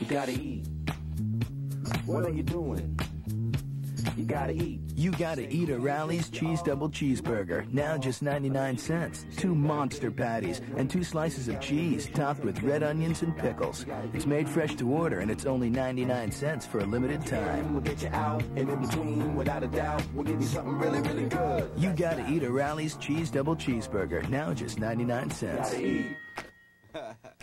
You gotta eat. What are you doing? You gotta eat. You gotta eat a Rally's Cheese Double Cheeseburger, now just 99 cents. Two monster patties and two slices of cheese topped with red onions and pickles. It's made fresh to order and it's only 99 cents for a limited time. We'll get you out and in between, without a doubt, we'll give you something really, really good. You gotta eat a Rally's Cheese Double Cheeseburger, now just 99 cents.